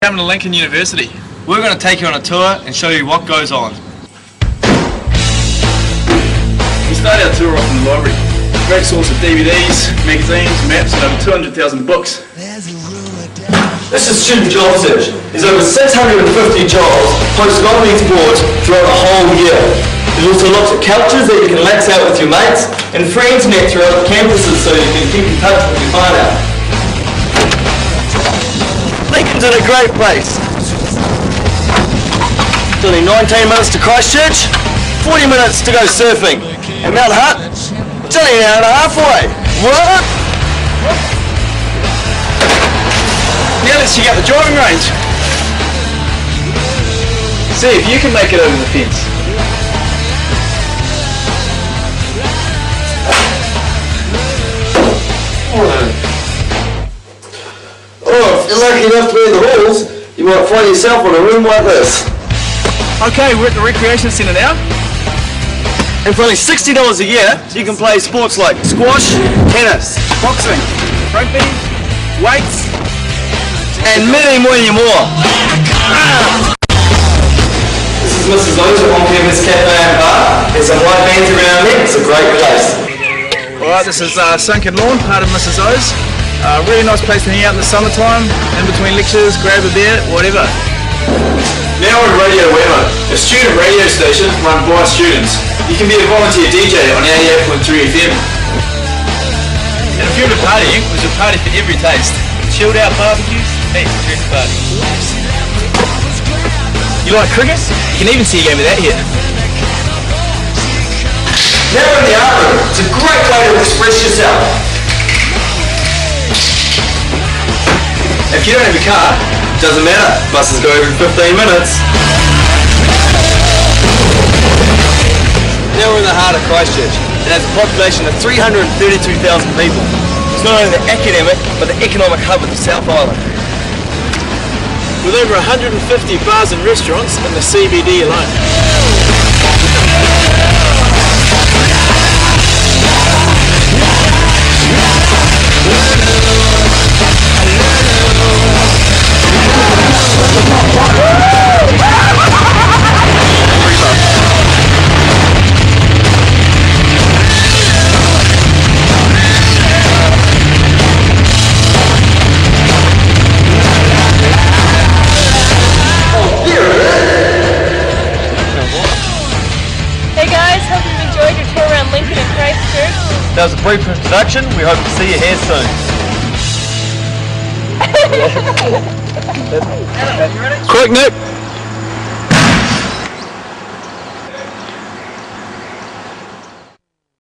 Coming to Lincoln University. We're going to take you on a tour and show you what goes on. We start our tour off in the library. Great source of DVDs, magazines, maps, and over 200,000 books. This is Student Job Search. There's over 650 jobs posted on these boards throughout the whole year. There's also lots of couches that you can lax out with your mates and free internet throughout the campuses so you can keep in touch with your find out. In a great place. Only 19 minutes to Christchurch, 40 minutes to go surfing. And Mount Hutt, it's only an hour and a half away. What? Now let's check out the driving range. See if you can make it over the fence. You're lucky enough to be in the halls, you might find yourself in a room like this. Okay, we're at the recreation centre now. And for only $60 a year, you can play sports like squash, tennis, Boxing, rugby, weights. and many, many more. This is Mrs. O's at on-campus cafe and bar. There's some white bands around there. It's a great place. Alright, this is uh, Sunken Lawn, part of Mrs. O's. Uh, really nice place to hang out in the summertime, in between lectures, grab a beer, whatever. Now on Radio Wemo, a student radio station run by students. You can be a volunteer DJ on 88.3 FM. And if you're into partying, there's a party for every taste. Chilled out barbecues, hey, dress party. You like cricket? You can even see a game of that here. Now in the art room, it's a great way to express yourself. If you don't have a car, doesn't matter. Buses go every 15 minutes. Now we're in the heart of Christchurch. It has a population of 332,000 people. It's not only the academic, but the economic hub of the South Island. With over 150 bars and restaurants in the CBD alone. That was a brief introduction. We hope to see you here soon. Quick, Nick.